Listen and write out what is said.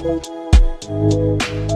Thank